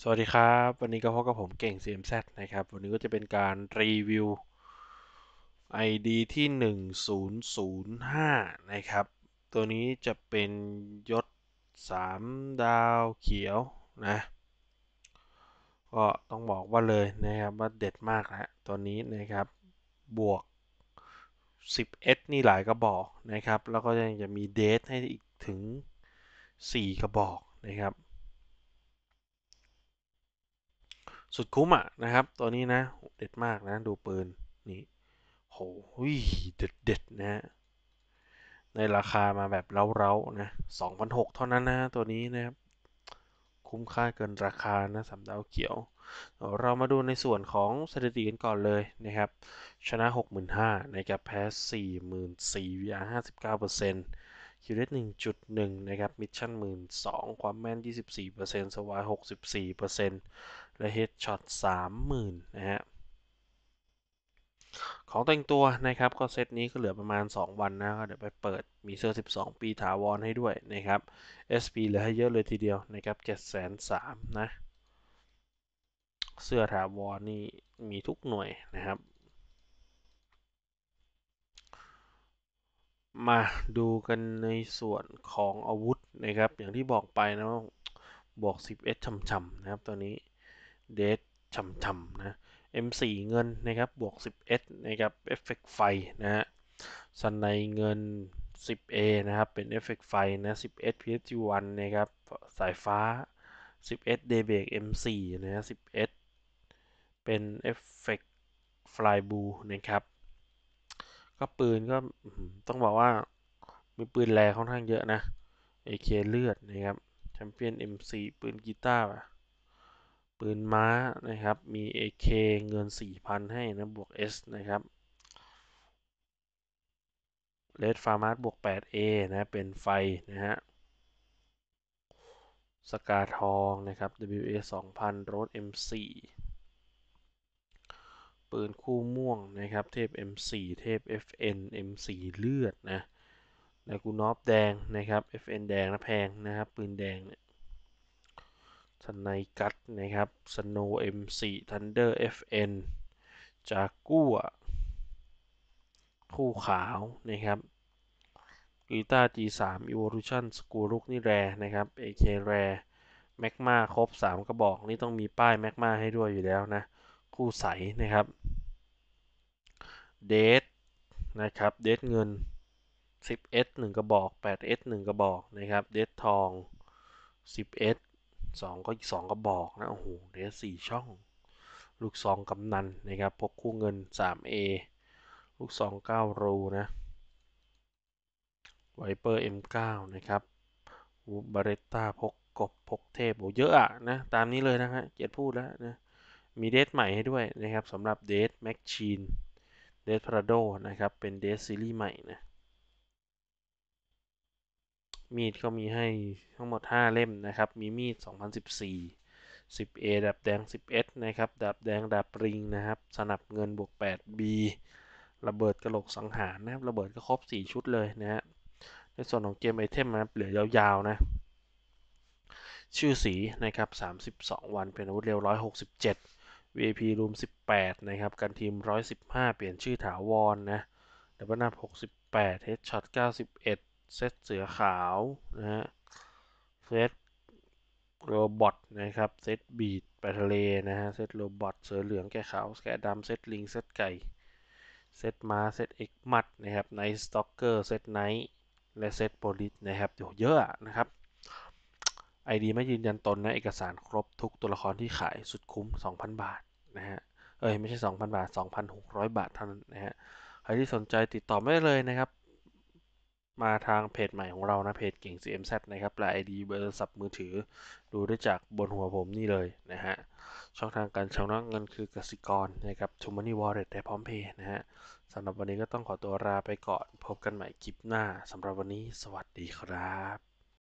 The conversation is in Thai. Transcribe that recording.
สวัสดีครับ วันนี้ก็พบกับผมเก่ง CMZ นะครับ วันนี้ก็จะเป็นการรีวิว ID ที่ 1005 นะครับ ตัวนี้จะเป็นยศ 3 ดาวเขียวนะ ก็ต้องบอกว่าเลยนะครับว่าเด็ดมากแล้วตัวนี้นะครับ บวก 10S นี่หลายกระบอกนะครับ แล้วก็ยังจะมีเดทให้อีกถึง 4 กระบอกนะครับ สุดคุ้มอะนะครับ ตัวนี้นะ เด็ดมากนะ ดูปืนนี่โหเด็ดเด็ดนะในราคามาแบบเล้าๆนะสองพันหกเท่านั้นนะตัวนี้นะครับ คุ้มค่าเกินราคานะสำดาวเขียว เรามาดูในส่วนของสถิติกันก่อนเลยนะครับ ชนะ 65,000นะครับแพ้44,000 VR 59%คิวเรต1.1 นะครับ มิชชั่น 12,000 ความแม่น 24%สวาย 64% และเฮดช็อต30,000นะฮะของแต่งตัวนะครับก็เซตนี้ก็เหลือประมาณ 2 วันนะก็เดี๋ยวไปเปิดมีเสื้อ 12 ปีถาวรให้ด้วยนะครับ SP เหลือให้เยอะเลยทีเดียวนะครับ703นะ เสื้อถาวรนี่มีทุกหน่วยนะครับ มาดูกันในส่วนของอาวุธนะครับ อย่างที่บอกไปนะบวก 10S ช่ำๆนะครับตัวนี้ เดทช่ำๆนะ M4 เงินนะครับบวก 10S นะครับเอฟเฟกไฟนะฮะสันในเงิน 10A นะครับ เป็นเอฟเฟกไฟนะ 10S PSG1 นะครับ สายฟ้า 10S d a y b r e a k M4 นะฮะ 10S เป็นเอฟเฟกฟลายบูนะครับ ก็ปืนก็ต้องบอกว่า มีปืนแรงค่อนข้างเยอะนะ AK เลือดนะครับแชมเปี้ยน M4 ปืนกีตาร์ ปืนม้านะครับ มี AK เงิน 4,000 ให้นะบวก S นะครับเลดฟาร์มาร์บวก 8A นะ เป็นไฟนะฮะ สกาทองนะครับ WA 2,000โรด M4 ปืนคู่ม่วงนะครับ เทพ M4 เทพ FN M4 เลือดนะแล้วกูนอฟแดงนะครับ FN แดงนะแพงนะครับ ปืนแดงเนี่ย สไนกัตนะครับสโน M4 Thunder FN จากกู้คู่ขาวนะครับกีตาร์ G3 Evolution สกูลุกนี่แรนะครับ AK แรแมกมาครบ 3 กระบอก นี่ต้องมีป้ายแมกมาให้ด้วยอยู่แล้วนะ คู่ใสนะครับ เดทนะครับ เดทเงิน 10S 1 กระบอก 8S 1 กระบอกนะครับ เดททอง 10S 2ก็อีก2กระบอกนะโอ้โหเดท4ช่อง ลูกซองกำนันนะครับพกคู่เงิน 3A ลูกซอง9รูนะไวเปอร์ M9 นะครับวูบาเรตตาพกกบพกเทพโอ้เยอะอะนะ ตามนี้เลยนะฮะเกียรติพูดแล้วนะ มีเดทใหม่ให้ด้วยนะครับสำหรับเดทแม็กชีนเดสพาราโดนะครับ เป็นเดสซีรีส์ใหม่นะ มีดก็มีให้ทั้งหมด 5 เล่มนะครับ มีมีด 2014 10A ดับแดง 10S นะครับดับแดงดับริงนะครับ สนับเงินบวก 8B ระเบิดกระโหลกสังหารนะครับ ระเบิดก็ครบ 4 ชุดเลยนะฮะ ในส่วนของเกมไอเทมนะครับ เหลือยาวๆนะ ชื่อสีนะครับ 32 วัน เป็นอาวุธเร็ว 167 VIP Room 18 นะครับ กันทีม 115 เปลี่ยนชื่อถาวรนนะดับเบิลนับ68 Headshot 91 เซตเสือขาวนะฮะเซต robot นะครับ เซต beach ไปทะเลนะฮะ เซต robot เสือเหลืองแกะขาวแกะดำเซตลิง เซตไก่ เซตม้า เซตเอ็กมัดนะครับ Night Stalker เซต Night และเซต police นะครับเยอะนะครับ ID ไม่ยืนยันตนนะเอกสารครบทุกตัวละครที่ขายสุดคุ้ม 2,000 บาทนะฮะ เอ้ย ไม่ใช่ 2,000 บาท 2,600 บาทเท่านั้นนะฮะ ใครที่สนใจติดต่อไม่ได้เลยนะครับ มาทางเพจใหม่ของเรานะเพจเก่ง CMZ นะครับและ ID เบอร์สับมือถือ ดูได้จากบนหัวผมนี่เลยนะฮะ ช่องทางการชำระเงินคือกสิกรนะครับทูมานี่วอลเล็ตและพร้อมเพย์นะฮะสำหรับวันนี้ก็ต้องขอตัวลาไปก่อน พบกันใหม่คลิปหน้าสำหรับวันนี้สวัสดีครับ